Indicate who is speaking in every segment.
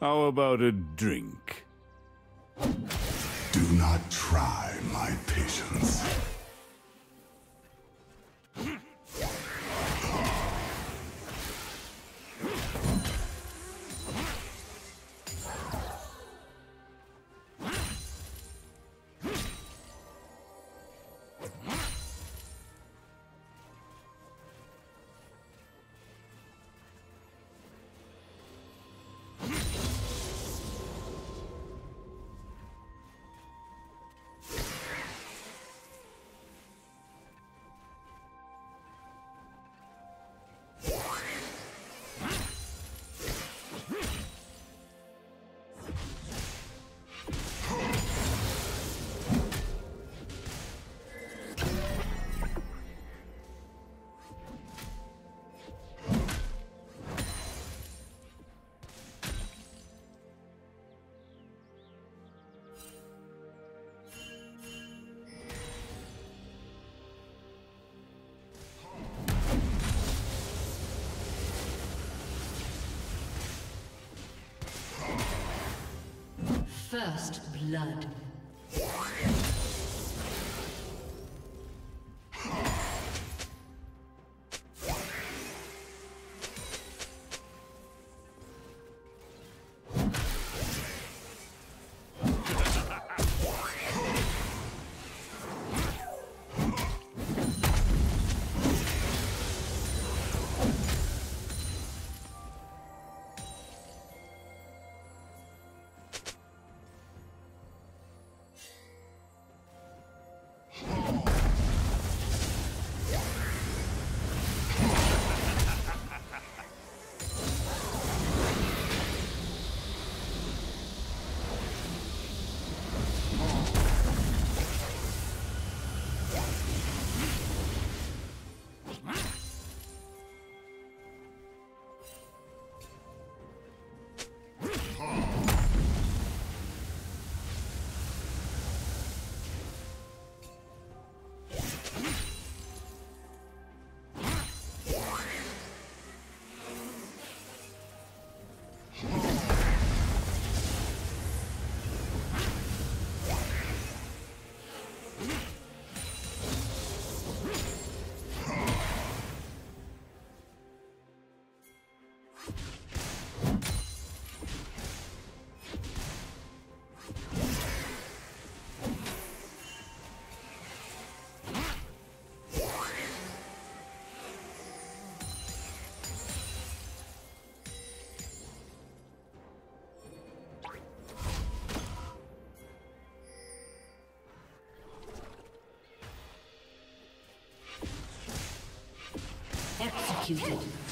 Speaker 1: How about a drink?
Speaker 2: Do not try my patience.
Speaker 3: First blood. Executed.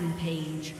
Speaker 3: Rampage.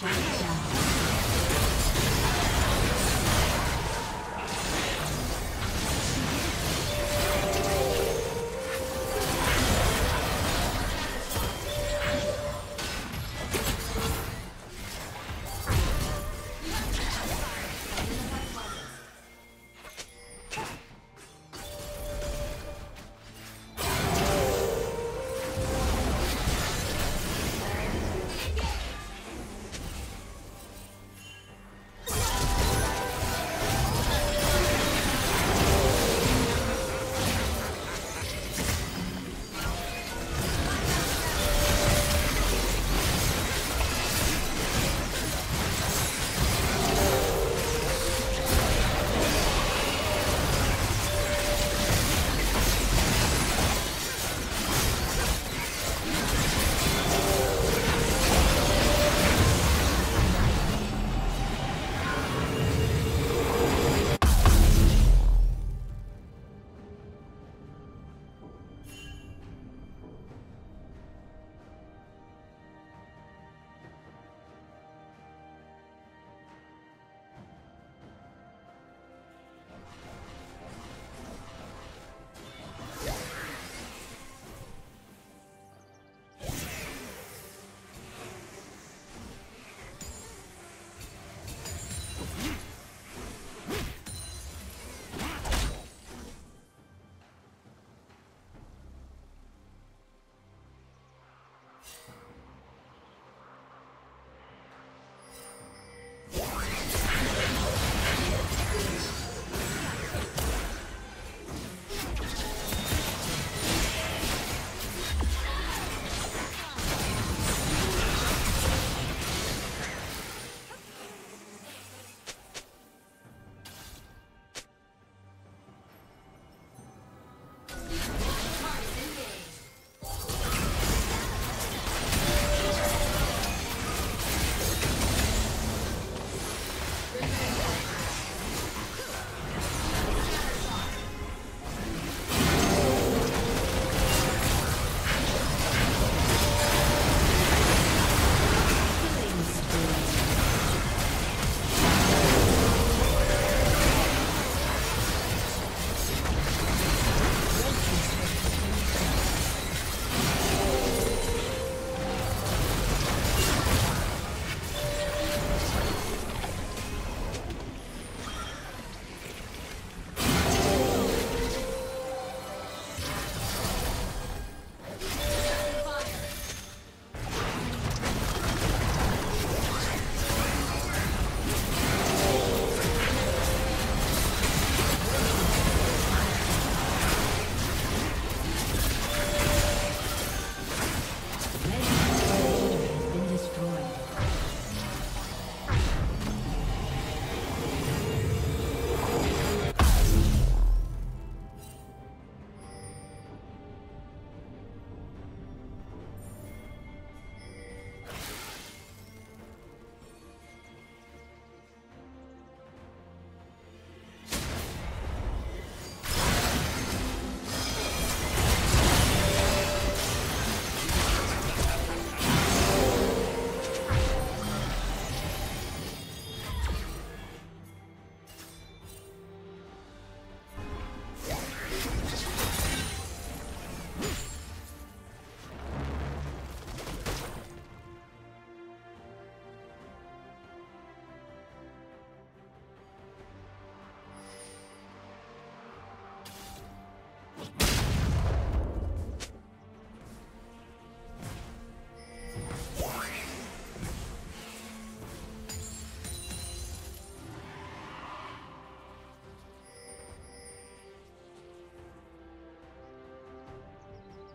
Speaker 3: Shut